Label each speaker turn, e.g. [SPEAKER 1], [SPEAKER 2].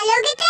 [SPEAKER 1] ভালো গীতা